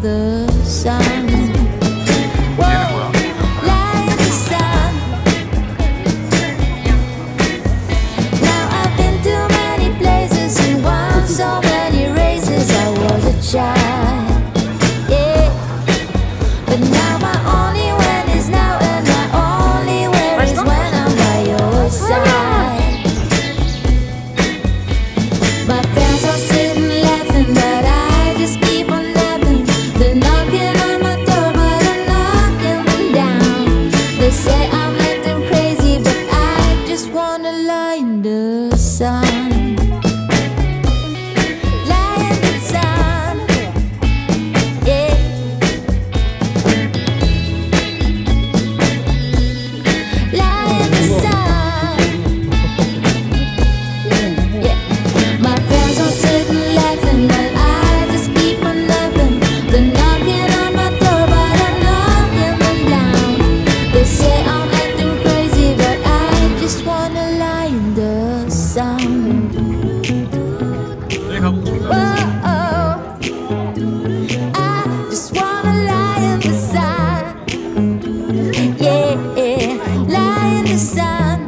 the sign. a lie in the sun. Whoa, I just wanna lie in the sun. Yeah. lie in the sun.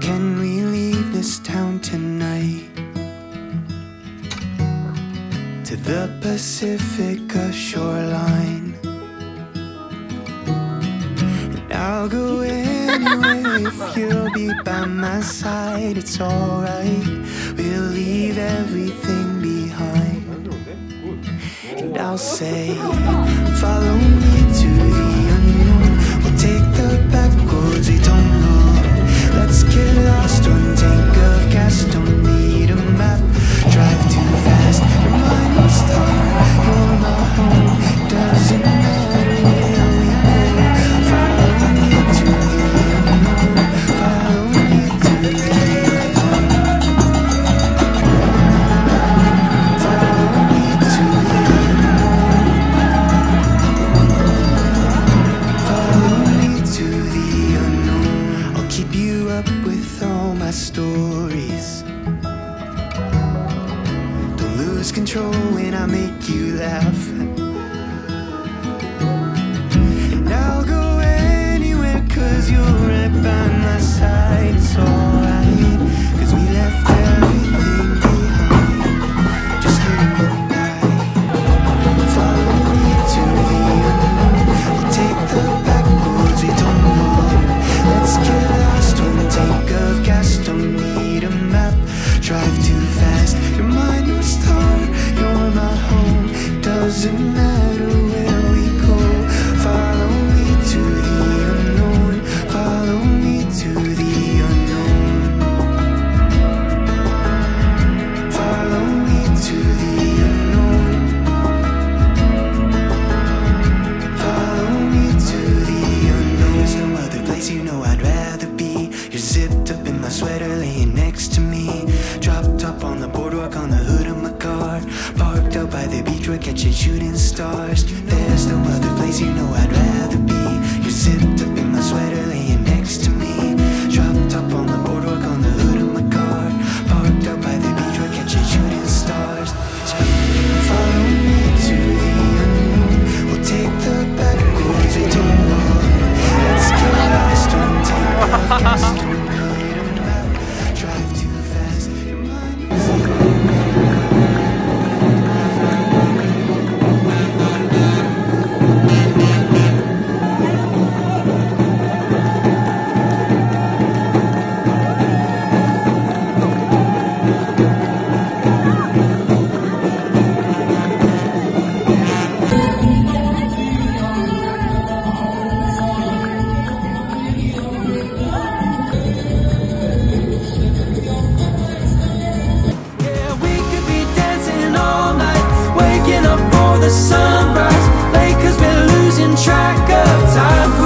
Can we leave this town tonight? To the Pacific shoreline. And I'll go in anyway if you'll be by my side. It's alright. We'll leave everything behind. And I'll say, follow me. up with all my stories. Don't lose control when I make you laugh. stars. There's no other place you know I'd rather be. You sipped waking up for the sunrise. Lakers been losing track of time.